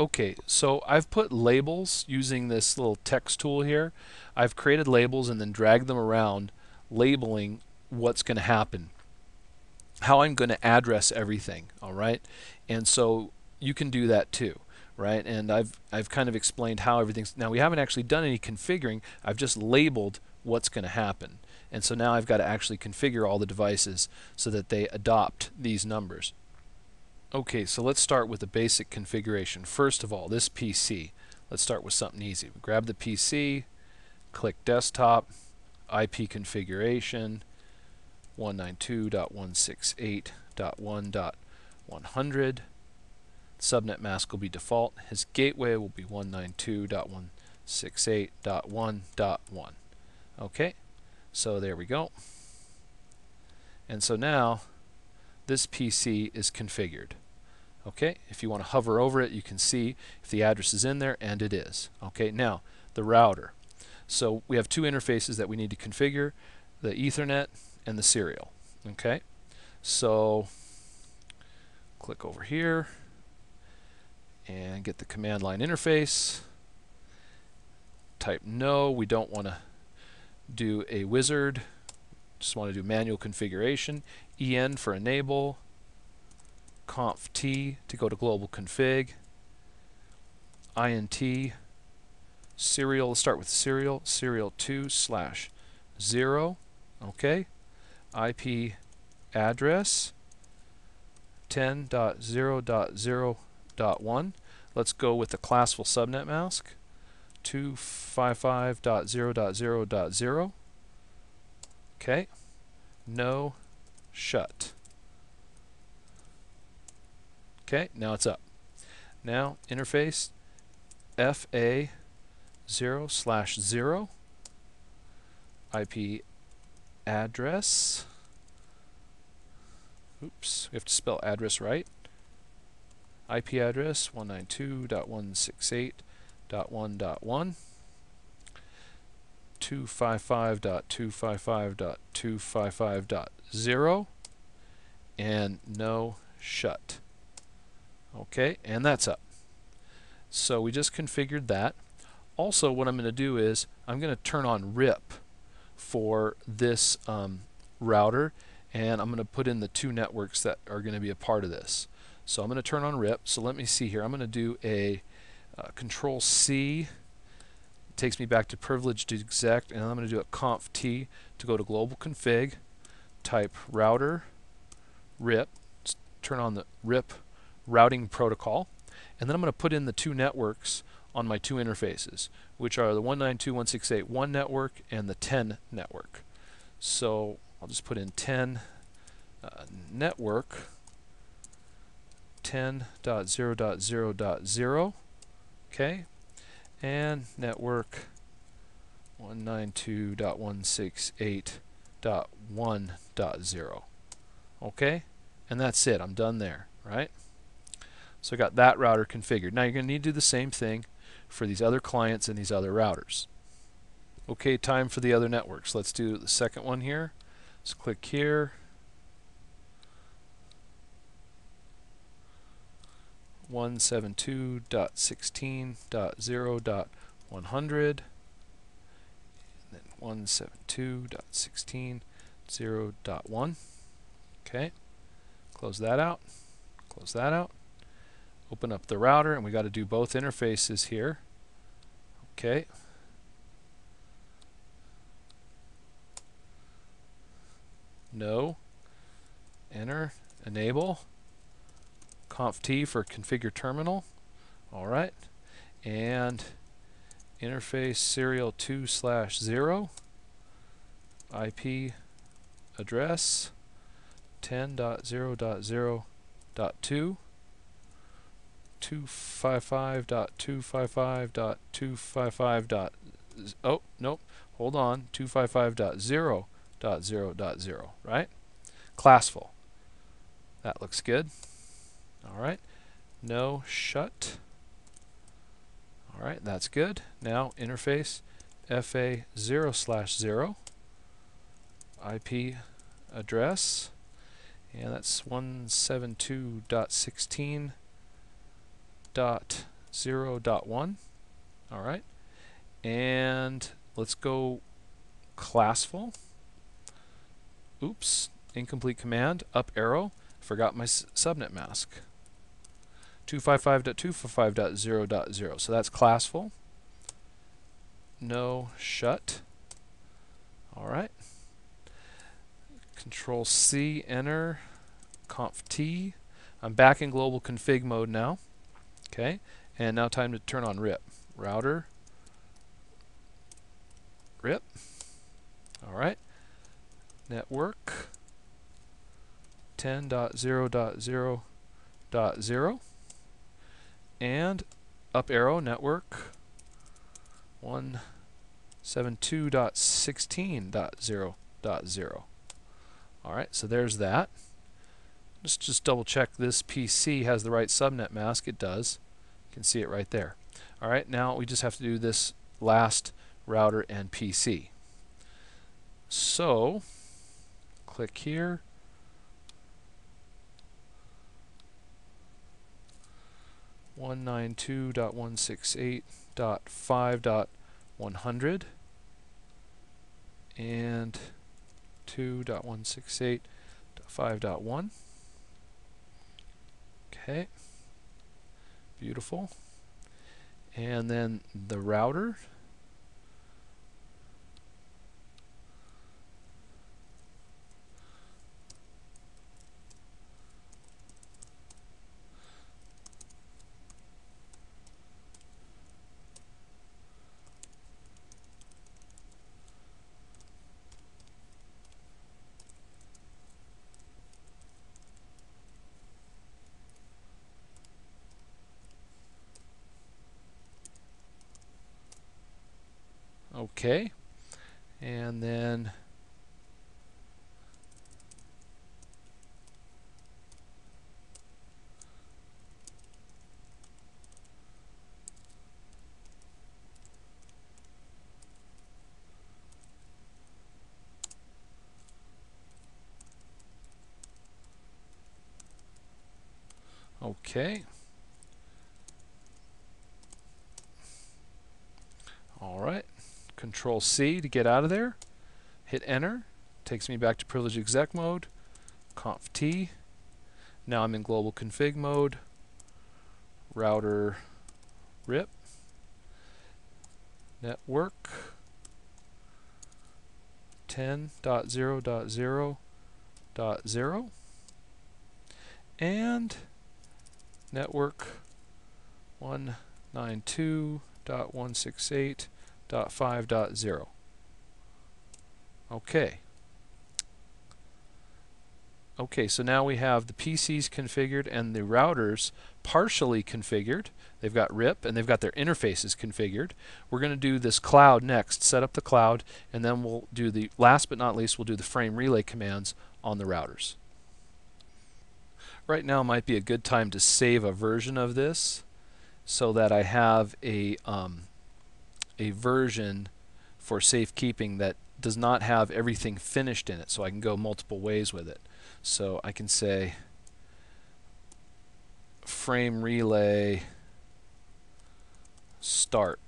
Okay, so I've put labels using this little text tool here. I've created labels and then dragged them around, labeling what's going to happen, how I'm going to address everything, all right? And so you can do that too, right? And I've, I've kind of explained how everything's, now we haven't actually done any configuring, I've just labeled what's going to happen. And so now I've got to actually configure all the devices so that they adopt these numbers. Okay, so let's start with the basic configuration. First of all, this PC. Let's start with something easy. Grab the PC, click Desktop, IP configuration, 192.168.1.100. Subnet mask will be default. His gateway will be 192.168.1.1. Okay, so there we go. And so now this PC is configured. Okay, if you want to hover over it, you can see if the address is in there, and it is. Okay, now the router. So we have two interfaces that we need to configure, the Ethernet and the serial. Okay, so click over here and get the command line interface. Type no, we don't want to do a wizard just want to do manual configuration, en for enable, conf t to go to global config, int, serial, let's start with serial, serial 2 slash 0, okay, IP address 10.0.0.1. Let's go with the classful subnet mask 255.0.0.0 Okay. No shut. Okay, now it's up. Now interface FA 0 slash 0 IP address. Oops, we have to spell address right. IP address 192.168.1.1 255.255.255.0 and no shut. Okay, and that's up. So we just configured that. Also, what I'm going to do is I'm going to turn on RIP for this um, router, and I'm going to put in the two networks that are going to be a part of this. So I'm going to turn on RIP. So let me see here. I'm going to do a uh, Control C takes me back to privileged exec, and I'm going to do a conf t to go to global config, type router RIP, turn on the RIP routing protocol, and then I'm going to put in the two networks on my two interfaces, which are the 192.168.1 network and the 10 network. So I'll just put in 10 uh, network 10.0.0.0 okay and network 192.168.1.0 okay? And that's it. I'm done there right? So I got that router configured. Now you're going to need to do the same thing for these other clients and these other routers. Okay time for the other networks. Let's do the second one here. Let's click here 172.16.0.100 and then 172.16.0.1 okay close that out close that out. Open up the router and we got to do both interfaces here. Okay. No. Enter enable conf t for configure terminal. All right. And interface serial 2 slash 0 IP address 10.0.0.2 255.255.255. Oh, nope. Hold on. 255.0.0.0, right? Classful. That looks good. All right. No shut. All right, that's good. Now interface FA 0 slash 0 IP address and that's 172.16 dot 0.1. All right. And let's go classful. Oops, incomplete command, up arrow, forgot my subnet mask. 255.255.0.0. So that's classful. No shut. All right. Control C, enter, conf T. I'm back in global config mode now. Okay, and now time to turn on RIP. Router, RIP. All right. Network 10.0.0.0 and up arrow network 172.16.0.0. Alright, so there's that. Let's just double check this PC has the right subnet mask. It does. You can see it right there. Alright, now we just have to do this last router and PC. So, click here. 192.168.5.100 and 2.168.5.1. Okay, beautiful. And then the router Okay. And then Okay. All right. Control C to get out of there. Hit enter. Takes me back to privilege exec mode. Conf T. Now I'm in global config mode. Router RIP. Network 10.0.0.0 and network 192.168 5.0. Okay. Okay, so now we have the PCs configured and the routers partially configured. They've got RIP and they've got their interfaces configured. We're going to do this cloud next, set up the cloud, and then we'll do the, last but not least, we'll do the frame relay commands on the routers. Right now might be a good time to save a version of this so that I have a um, a version for safekeeping that does not have everything finished in it so I can go multiple ways with it. So I can say frame relay start